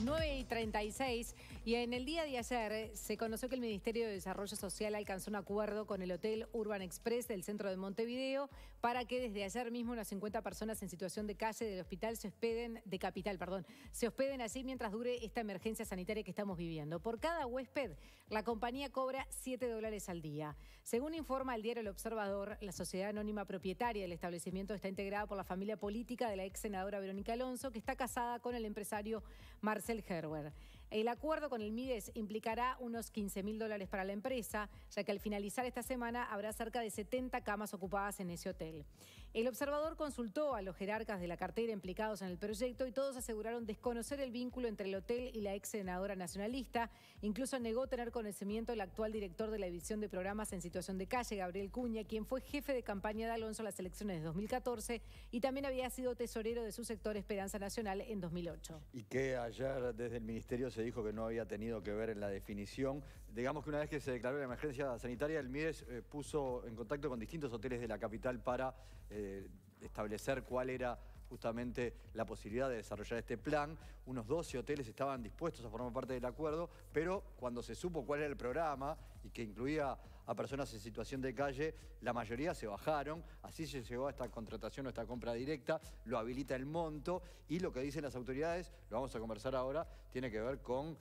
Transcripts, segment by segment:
9 y 36 y en el día de ayer eh, se conoció que el Ministerio de Desarrollo Social alcanzó un acuerdo con el Hotel Urban Express del centro de Montevideo para que desde ayer mismo unas 50 personas en situación de calle del hospital se hospeden, de capital, perdón, se hospeden así mientras dure esta emergencia sanitaria que estamos viviendo. Por cada huésped, la compañía cobra 7 dólares al día. Según informa el diario El Observador, la sociedad anónima propietaria del establecimiento está integrada por la familia política de la ex senadora Verónica Alonso, que está casada con el empresario Marcel Herber. El acuerdo con el MIDES implicará unos 15 mil dólares para la empresa, ya que al finalizar esta semana habrá cerca de 70 camas ocupadas en ese hotel. El observador consultó a los jerarcas de la cartera implicados en el proyecto y todos aseguraron desconocer el vínculo entre el hotel y la ex senadora nacionalista. Incluso negó tener conocimiento el actual director de la división de programas en situación de calle, Gabriel Cuña, quien fue jefe de campaña de Alonso en las elecciones de 2014 y también había sido tesorero de su sector Esperanza Nacional en 2008. Y que ayer desde el ministerio se dijo que no había tenido que ver en la definición. Digamos que una vez que se declaró la emergencia sanitaria, el MIDES eh, puso en contacto con distintos hoteles de la capital para eh, establecer cuál era justamente la posibilidad de desarrollar este plan. Unos 12 hoteles estaban dispuestos a formar parte del acuerdo, pero cuando se supo cuál era el programa y que incluía a personas en situación de calle, la mayoría se bajaron, así se llegó a esta contratación o esta compra directa, lo habilita el monto y lo que dicen las autoridades, lo vamos a conversar ahora, tiene que ver con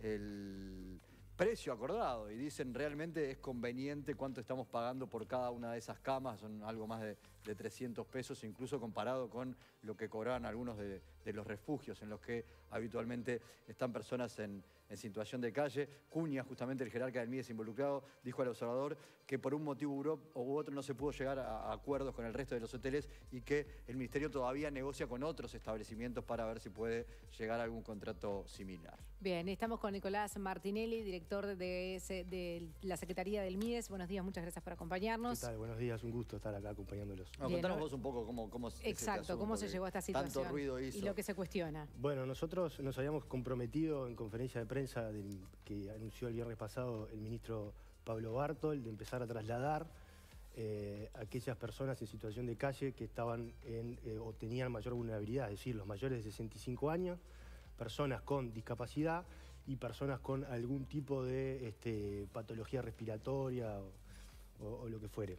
el precio acordado. Y dicen realmente es conveniente cuánto estamos pagando por cada una de esas camas, son algo más de, 300 pesos, incluso comparado con lo que cobraban algunos de, los refugios en los que habitualmente están personas en, situación de calle. Cuña, justamente el jerarca del MIDES involucrado, dijo al observador que por un motivo u otro no se pudo llegar a, acuerdos con el resto de los hoteles y que el Ministerio todavía negocia con otros establecimientos para ver si puede llegar a algún contrato similar. Bien, estamos con Nicolás Martinelli, director director de, la Secretaría del MIDES. Buenos días, muchas gracias por acompañarnos. ¿Qué tal? Buenos días, un gusto estar acá acompañándolos. Contanos vos un poco cómo, cómo Exacto, cómo se llegó a esta situación. Tanto ruido hizo. Y lo que se cuestiona. Bueno, nosotros nos habíamos comprometido en conferencia de prensa que anunció el viernes pasado el ministro Pablo Bartol de empezar a trasladar eh, aquellas personas en situación de calle que estaban en, eh, o tenían mayor vulnerabilidad, es decir, los mayores de 65 años, personas con discapacidad y personas con algún tipo de este, patología respiratoria o, lo que fuere.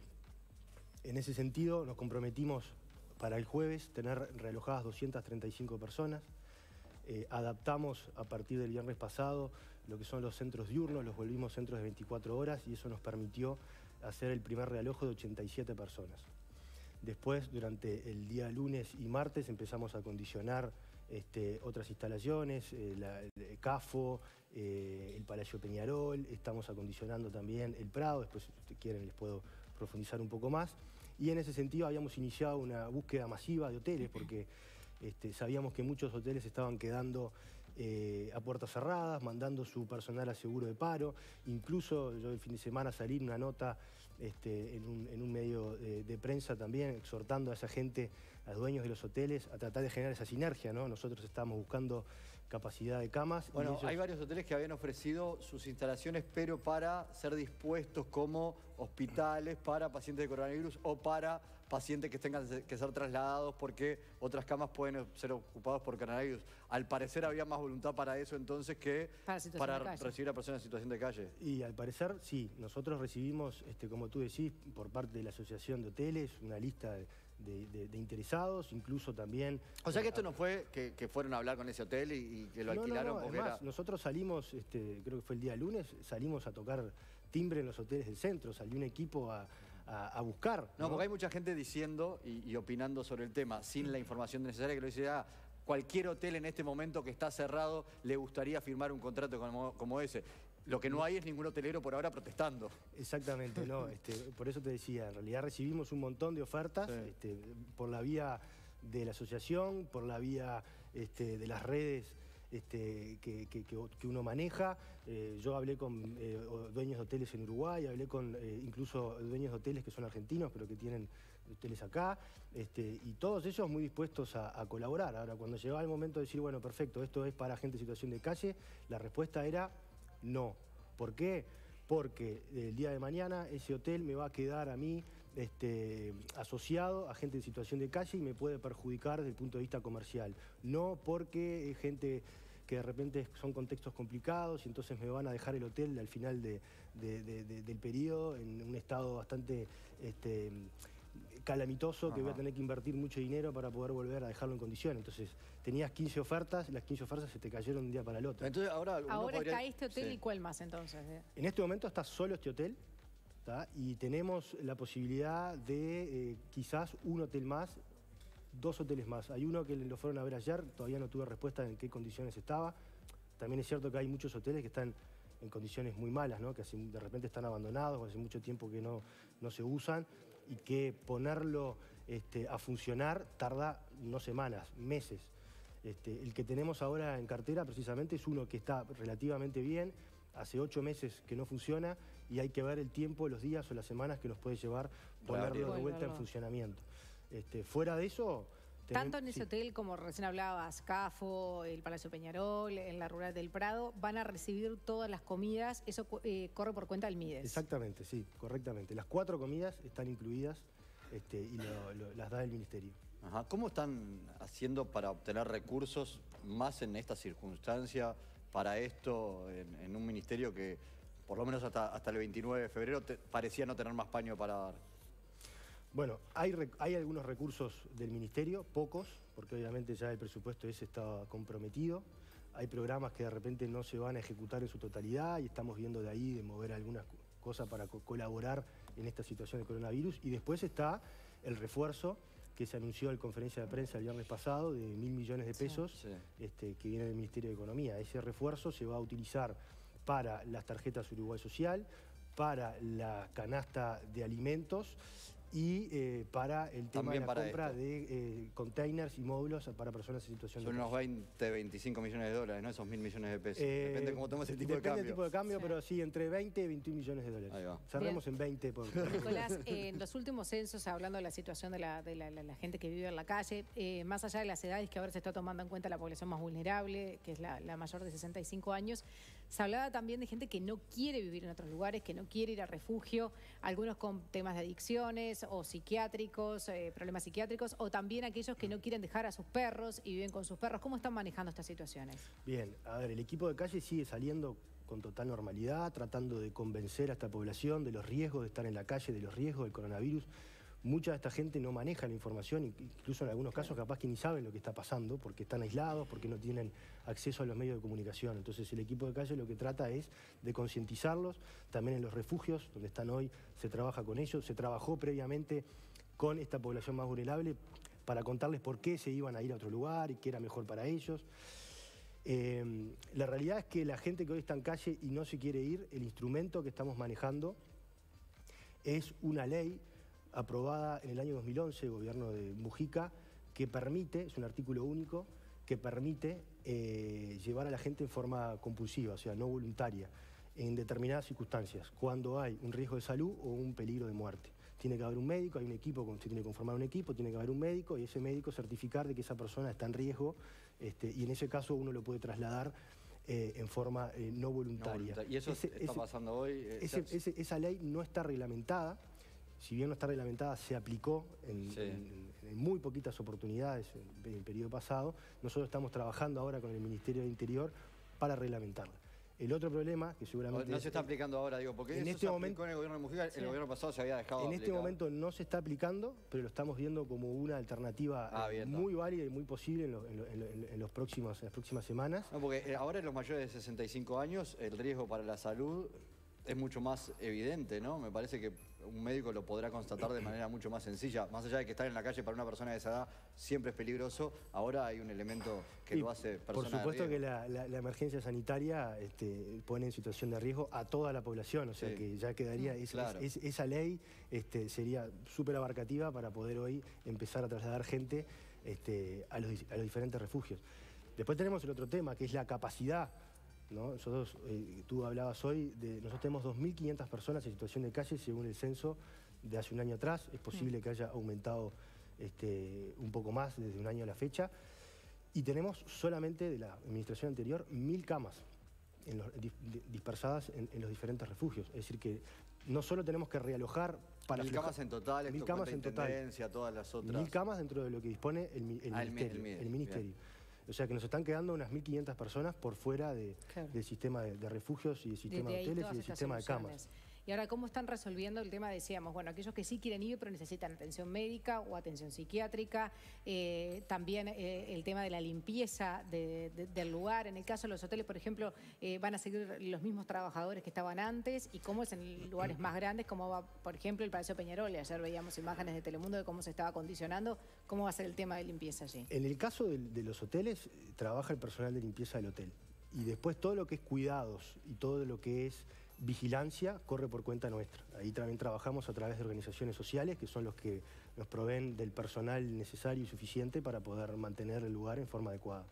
En ese sentido nos comprometimos para el jueves tener realojadas 235 personas. Eh, adaptamos a partir del viernes pasado lo que son los centros diurnos, los volvimos centros de 24 horas y eso nos permitió hacer el primer realojo de 87 personas. Después, durante el día lunes y martes, empezamos a condicionar este, otras instalaciones, eh, el CAFO, eh, el Palacio Peñarol, estamos acondicionando también el Prado, después si quieren les puedo profundizar un poco más. Y en ese sentido habíamos iniciado una búsqueda masiva de hoteles porque este, sabíamos que muchos hoteles estaban quedando eh, a puertas cerradas, mandando su personal a seguro de paro. Incluso yo el fin de semana salí una nota este, en, un, medio de, prensa también, exhortando a esa gente, a dueños de los hoteles, a tratar de generar esa sinergia. ¿no? Nosotros estábamos buscando capacidad de camas. Bueno, hay varios hoteles que habían ofrecido sus instalaciones, pero para ser dispuestos como hospitales para pacientes de coronavirus o para pacientes que tengan que ser trasladados porque otras camas pueden ser ocupadas por coronavirus. Al parecer había más voluntad para eso entonces que para, recibir a personas en situación de calle. Y al parecer sí, nosotros recibimos, este, como tú decís, por parte de la Asociación de Hoteles, una lista de, interesados, incluso también... O sea que esto no fue que, fueron a hablar con ese hotel y, que lo alquilaron porque además, nosotros salimos, este, creo que fue el día lunes, salimos a tocar timbre en los hoteles del centro, salió un equipo a, buscar. No, porque hay mucha gente diciendo y, opinando sobre el tema sin la información necesaria que lo dice, ah, cualquier hotel en este momento que está cerrado le gustaría firmar un contrato como, ese. Lo que no hay es ningún hotelero por ahora protestando. Exactamente, no, este, por eso te decía, en realidad recibimos un montón de ofertas este, por la vía de la asociación, por la vía este, de las redes este, que, uno maneja. Eh, yo hablé con eh, dueños de hoteles en Uruguay, hablé con eh, incluso dueños de hoteles que son argentinos, pero que tienen hoteles acá, este, y todos ellos muy dispuestos a, colaborar. Ahora, cuando llegaba el momento de decir, bueno, perfecto, esto es para gente en situación de calle, la respuesta era no. ¿Por qué? porque el día de mañana ese hotel me va a quedar a mí este, asociado a gente en situación de calle y me puede perjudicar desde el punto de vista comercial. No porque gente que de repente son contextos complicados y entonces me van a dejar el hotel al final del periodo en un estado bastante este, calamitoso que voy a tener que invertir mucho dinero para poder volver a dejarlo en condiciones. Entonces, tenías 15 ofertas, las 15 ofertas se te cayeron de un día para el otro. Entonces, ahora ahora está este hotel y cuál más entonces. En este momento está solo este hotel y tenemos la posibilidad de eh, quizás un hotel más, dos hoteles más. Hay uno que lo fueron a ver ayer, todavía no tuve respuesta en qué condiciones estaba. También es cierto que hay muchos hoteles que están en condiciones muy malas, ¿no? que de repente están abandonados, hace mucho tiempo que no, no se usan y que ponerlo este, a funcionar tarda no semanas, meses. Este, el que tenemos ahora en cartera precisamente es uno que está relativamente bien, hace ocho meses que no funciona y hay que ver el tiempo, los días o las semanas que nos puede llevar ponerlo de vuelta en funcionamiento. Este, fuera de eso... Tanto en ese hotel como recién hablabas, CAFO, el Palacio Peñarol, en la Rural del Prado, van a recibir todas las comidas, eso eh, corre por cuenta del MIDES. Exactamente, sí, correctamente. Las cuatro comidas están incluidas este, y las da el Ministerio. ¿Cómo están haciendo para obtener recursos más en esta circunstancia para esto en, un ministerio que por lo menos hasta, hasta el 29 de febrero parecía no tener más paño para dar? Bueno, hay, hay algunos recursos del Ministerio, pocos, porque obviamente ya el presupuesto ese está comprometido. Hay programas que de repente no se van a ejecutar en su totalidad y estamos viendo de ahí de mover algunas cosas para colaborar en esta situación del coronavirus. Y después está el refuerzo que se anunció en conferencia de prensa el viernes pasado de mil millones de pesos este, que viene del Ministerio de Economía. Ese refuerzo se va a utilizar para las tarjetas Uruguay Social, para la canasta de alimentos y eh, para el tema de la compra de eh, containers y módulos para personas en situación de Son unos 20, 25 millones de dólares, ¿no? Esos mil millones de pesos. Eh, depende cómo tomes el tipo de cambio. Depende del tipo de cambio, pero sí, entre 20 y 21 millones de dólares. Ahí va. Cerramos en 20 por... Nicolás, en los últimos censos, hablando de la situación de la, gente que vive en la calle, más allá de las edades que ahora se está tomando en cuenta la población más vulnerable, que es la, la mayor de 65 años, se hablaba también de gente que no quiere vivir en otros lugares, que no quiere ir a refugio, algunos con temas de adicciones o psiquiátricos, eh, problemas psiquiátricos, o también aquellos que no quieren dejar a sus perros y viven con sus perros. ¿Cómo están manejando estas situaciones? Bien, a ver, el equipo de calle sigue saliendo con total normalidad, tratando de convencer a esta población de los riesgos de estar en la calle, de los riesgos del coronavirus mucha de esta gente no maneja la información, incluso en algunos casos capaz que ni saben lo que está pasando, porque están aislados, porque no tienen acceso a los medios de comunicación. Entonces el equipo de calle lo que trata es de concientizarlos, también en los refugios, donde están hoy, se trabaja con ellos, se trabajó previamente con esta población más vulnerable para contarles por qué se iban a ir a otro lugar y qué era mejor para ellos. Eh, la realidad es que la gente que hoy está en calle y no se quiere ir, el instrumento que estamos manejando es una ley aprobada en el año 2011, el gobierno de Mujica, que permite, es un artículo único, que permite eh, llevar a la gente en forma compulsiva, o sea, no voluntaria, en determinadas circunstancias, cuando hay un riesgo de salud o un peligro de muerte. Tiene que haber un médico, hay un equipo, se tiene que conformar un equipo, tiene que haber un médico y ese médico certificar de que esa persona está en riesgo este, y en ese caso uno lo puede trasladar eh, en forma eh, no, voluntaria. ¿Y eso está pasando hoy? esa ley no está reglamentada, si bien no está reglamentada, se aplicó en, muy poquitas oportunidades en, el periodo pasado. Nosotros estamos trabajando ahora con el Ministerio de Interior para reglamentarla. El otro problema, que seguramente... No se está aplicando ahora, digo, porque en este momento, en el gobierno de Mujica, el gobierno pasado se había dejado En este momento no se está aplicando, pero lo estamos viendo como una alternativa ah, eh, muy válida y muy posible en, los próximos, las próximas semanas. No, porque eh, ahora en los mayores de 65 años el riesgo para la salud es mucho más evidente, ¿no? Me parece que un médico lo podrá constatar de manera mucho más sencilla. Más allá de que estar en la calle para una persona de esa edad siempre es peligroso, ahora hay un elemento que lo hace persona Por supuesto que la, emergencia sanitaria este, pone en situación de riesgo a toda la población, o sea que ya quedaría, mm, esa ley este, sería súper abarcativa para poder hoy empezar a trasladar gente este, a los diferentes refugios. Después tenemos el otro tema, que es la capacidad nosotros, eh, tú hablabas hoy, de, nosotros tenemos 2.500 personas en situación de calle según el censo de hace un año atrás. Es posible mm. que haya aumentado este, un poco más desde un año a la fecha. Y tenemos solamente de la administración anterior mil camas dispersadas en, los diferentes refugios. Es decir, que no solo tenemos que realojar para... Mil camas en total, mil camas en total. todas las otras... Mil camas dentro de lo que dispone el, ah, ministerio. El, ministerio. O sea que nos están quedando unas 1.500 personas por fuera del sistema de, refugios y del sistema de, hoteles y del sistema de camas. Y ahora, ¿cómo están resolviendo el tema? Decíamos, bueno, aquellos que sí quieren ir, pero necesitan atención médica o atención psiquiátrica, eh, también eh, el tema de la limpieza del lugar. En el caso de los hoteles, por ejemplo, eh, van a seguir los mismos trabajadores que estaban antes y cómo es en lugares más grandes, como va, por ejemplo, el Palacio Peñarol. Ayer veíamos imágenes de Telemundo de cómo se estaba acondicionando. ¿Cómo va a ser el tema de limpieza allí? En el caso de los hoteles, trabaja el personal de limpieza del hotel. Y después todo lo que es cuidados y todo lo que es vigilancia corre por cuenta nuestra. Ahí también trabajamos a través de organizaciones sociales que son los que nos proveen del personal necesario y suficiente para poder mantener el lugar en forma adecuada.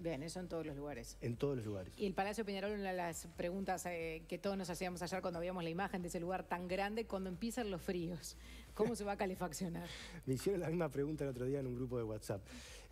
Bien, eso en todos los lugares. En todos los lugares. Y el Palacio Peñarol, una de las preguntas eh, que todos nos hacíamos ayer cuando veíamos la imagen de ese lugar tan grande, cuando empiezan los fríos, ¿cómo se va a calefaccionar? Me hicieron la misma pregunta el otro día en un grupo de WhatsApp.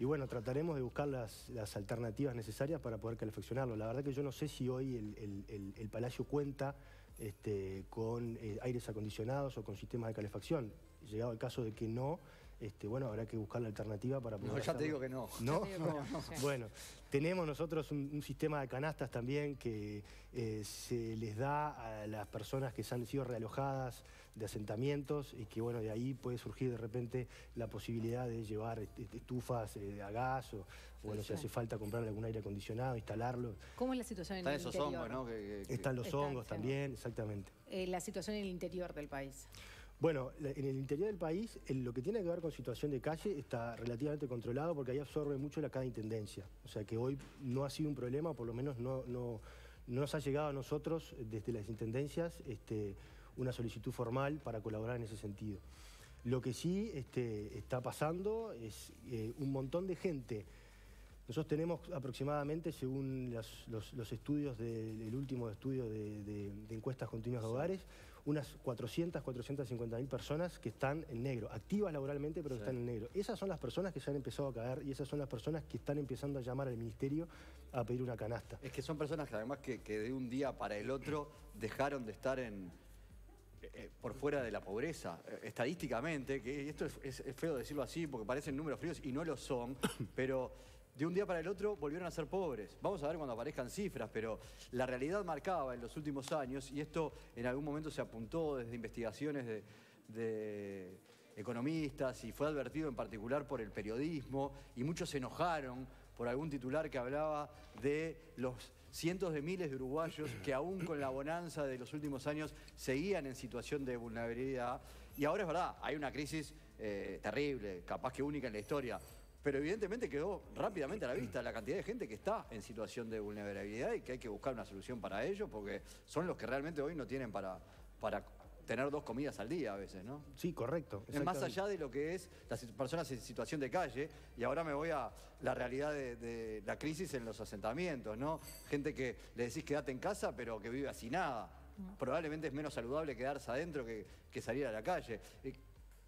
Y bueno, trataremos de buscar las, alternativas necesarias para poder calefaccionarlo. La verdad que yo no sé si hoy el, Palacio cuenta este, con eh, aires acondicionados o con sistemas de calefacción. Llegado el caso de que no, este, bueno, habrá que buscar la alternativa para poder. No, ya te digo que no. ¿No? Bueno, tenemos nosotros un, sistema de canastas también que eh, se les da a las personas que han sido realojadas de asentamientos y que, bueno, de ahí puede surgir de repente la posibilidad de llevar estufas eh, a gas o, bueno, si hace falta comprar algún aire acondicionado, instalarlo. ¿Cómo es la situación en el interior? Están esos hongos, ¿no? Están los hongos también, exactamente. Eh, la situación en el interior del país. Bueno, en el interior del país, lo que tiene que ver con situación de calle está relativamente controlado porque ahí absorbe mucho la cada intendencia. O sea que hoy no ha sido un problema, por lo menos no, no, nos ha llegado a nosotros desde las intendencias este, una solicitud formal para colaborar en ese sentido. Lo que sí este, está pasando es eh, un montón de gente. Nosotros tenemos aproximadamente, según los, estudios del último estudio de, encuestas continuas de hogares, unas 400, 450 mil personas que están en negro, activas laboralmente pero que están en negro. Esas son las personas que se han empezado a caer y esas son las personas que están empezando a llamar al ministerio a pedir una canasta. Es que son personas que además que, de un día para el otro dejaron de estar en, eh, eh, por fuera de la pobreza, eh, estadísticamente, que esto es, feo decirlo así porque parecen números fríos y no lo son, pero de un día para el otro volvieron a ser pobres. Vamos a ver cuando aparezcan cifras, pero la realidad marcaba en los últimos años, y esto en algún momento se apuntó desde investigaciones de, economistas y fue advertido en particular por el periodismo, y muchos se enojaron por algún titular que hablaba de los cientos de miles de uruguayos que aún con la bonanza de los últimos años seguían en situación de vulnerabilidad. Y ahora es verdad, hay una crisis eh, terrible, capaz que única en la historia, pero evidentemente quedó rápidamente a la vista la cantidad de gente que está en situación de vulnerabilidad y que hay que buscar una solución para ello, porque son los que realmente hoy no tienen para, para tener dos comidas al día a veces, ¿no? Sí, correcto. Es más allá de lo que es las personas en situación de calle, y ahora me voy a la realidad de, la crisis en los asentamientos, ¿no? Gente que le decís quédate en casa, pero que vive así nada. Probablemente es menos saludable quedarse adentro que, que salir a la calle. Eh,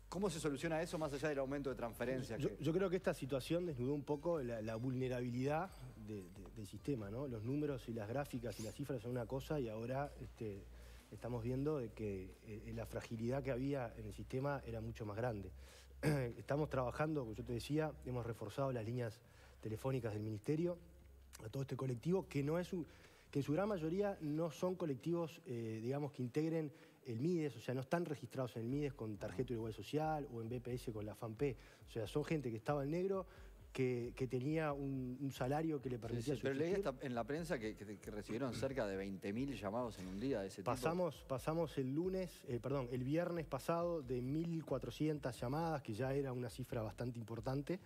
¿Cómo se soluciona eso más allá del aumento de transferencias? Yo, creo que esta situación desnudó un poco la, vulnerabilidad del sistema, ¿no? Los números y las gráficas y las cifras son una cosa y ahora este, estamos viendo de que eh, la fragilidad que había en el sistema era mucho más grande. estamos trabajando, como yo te decía, hemos reforzado las líneas telefónicas del Ministerio a todo este colectivo, que no es que en su gran mayoría no son colectivos, eh, digamos, que integren el MIDES, o sea, no están registrados en el MIDES con tarjeta igual social o en BPS con la FAMP. O sea, son gente que estaba en negro, que, tenía un, salario que le permitía sí, Pero leí en la prensa que, recibieron cerca de 20.000 llamados en un día de ese pasamos, tipo. Pasamos el lunes, eh, perdón, el viernes pasado de 1.400 llamadas, que ya era una cifra bastante importante,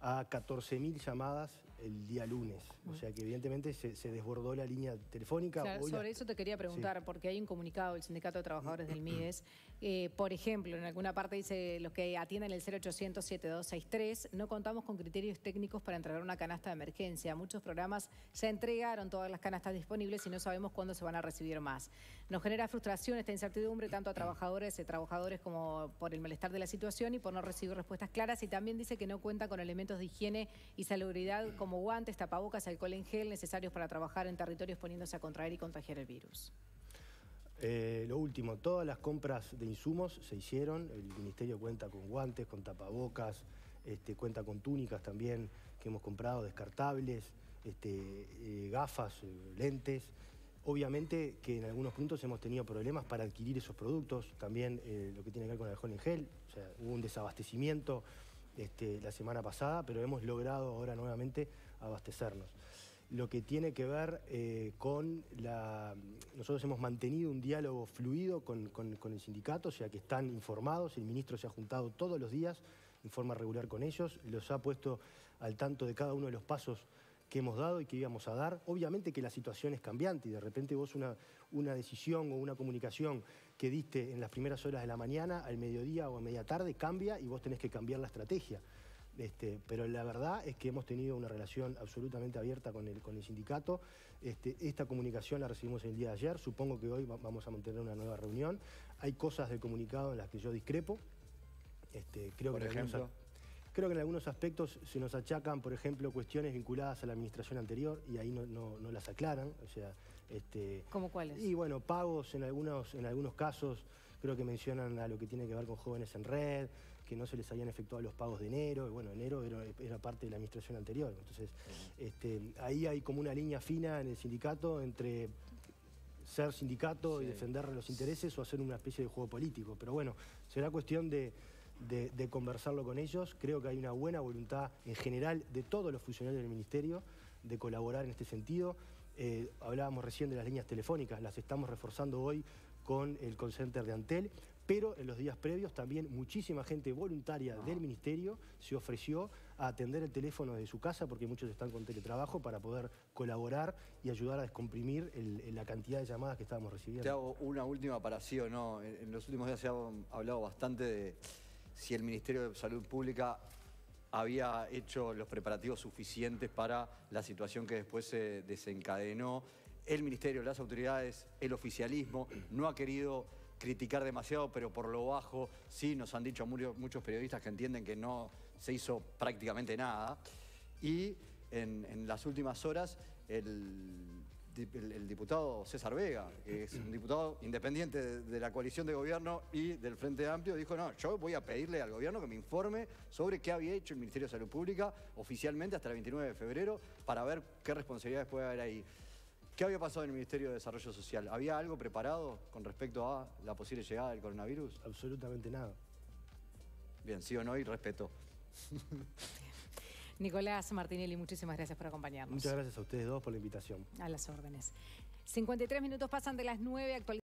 a 14.000 llamadas el día lunes. O sea que evidentemente se, desbordó la línea telefónica. sobre eso te quería preguntar, porque hay un comunicado del Sindicato de Trabajadores del MIDES. Eh, por ejemplo, en alguna parte dice los que atienden el 0800-7263, no contamos con criterios técnicos para entregar una canasta de emergencia. Muchos programas se entregaron todas las canastas disponibles y no sabemos cuándo se van a recibir más. Nos genera frustración esta incertidumbre tanto a trabajadores y trabajadores como por el malestar de la situación y por no recibir respuestas claras. Y también dice que no cuenta con elementos de higiene y salubridad como guantes, tapabocas, alcohol en gel necesarios para trabajar en territorios poniéndose a contraer y contagiar el virus. Eh, lo último, todas las compras de insumos se hicieron, el Ministerio cuenta con guantes, con tapabocas, este, cuenta con túnicas también que hemos comprado, descartables, este, eh, gafas, eh, lentes. Obviamente que en algunos puntos hemos tenido problemas para adquirir esos productos, también lo que tiene que ver con el alcohol en gel, o sea, hubo un desabastecimiento este, la semana pasada, pero hemos logrado ahora nuevamente abastecernos. Lo que tiene que ver con la... Nosotros hemos mantenido un diálogo fluido con, con el sindicato, o sea que están informados, el ministro se ha juntado todos los días en forma regular con ellos, los ha puesto al tanto de cada uno de los pasos que hemos dado y que íbamos a dar. Obviamente que la situación es cambiante y de repente vos una, una decisión o una comunicación que diste en las primeras horas de la mañana, al mediodía o a media tarde, cambia y vos tenés que cambiar la estrategia. Este, pero la verdad es que hemos tenido una relación absolutamente abierta con el, con el sindicato. Este, esta comunicación la recibimos el día de ayer, supongo que hoy vamos a mantener una nueva reunión. Hay cosas del comunicado en las que yo discrepo. Este, creo Por ejemplo... Creo que en algunos aspectos se nos achacan, por ejemplo, cuestiones vinculadas a la administración anterior y ahí no, las aclaran. O sea, este, ¿Cómo cuáles? Y bueno, pagos en algunos, en algunos casos, creo que mencionan a lo que tiene que ver con jóvenes en red, que no se les habían efectuado los pagos de enero, y bueno, enero era, parte de la administración anterior. Entonces, este, ahí hay como una línea fina en el sindicato entre ser sindicato y defender los intereses o hacer una especie de juego político. Pero bueno, será cuestión de de, conversarlo con ellos. Creo que hay una buena voluntad en general de todos los funcionarios del Ministerio de colaborar en este sentido. Eh, hablábamos recién de las líneas telefónicas, las estamos reforzando hoy con el call center de Antel, pero en los días previos también muchísima gente voluntaria del Ministerio se ofreció a atender el teléfono de su casa, porque muchos están con teletrabajo, para poder colaborar y ayudar a descomprimir la cantidad de llamadas que estábamos recibiendo. Te hago una última para no. En los últimos días se ha hablado bastante de si el Ministerio de Salud Pública había hecho los preparativos suficientes para la situación que después se desencadenó. El Ministerio, las autoridades, el oficialismo no ha querido criticar demasiado, pero por lo bajo sí nos han dicho muchos periodistas que entienden que no se hizo prácticamente nada. Y en, las últimas horas el, diputado César Vega, que es un diputado independiente de, la coalición de gobierno y del Frente Amplio, dijo, no, yo voy a pedirle al gobierno que me informe sobre qué había hecho el Ministerio de Salud Pública oficialmente hasta el 29 de febrero para ver qué responsabilidades puede haber ahí. ¿Qué había pasado en el Ministerio de Desarrollo Social? ¿Había algo preparado con respecto a la posible llegada del coronavirus? Absolutamente nada. Bien, sí o no y respeto. Nicolás Martinelli, muchísimas gracias por acompañarnos. Muchas gracias a ustedes dos por la invitación. A las órdenes. 53 minutos pasan de las 9 actualidades.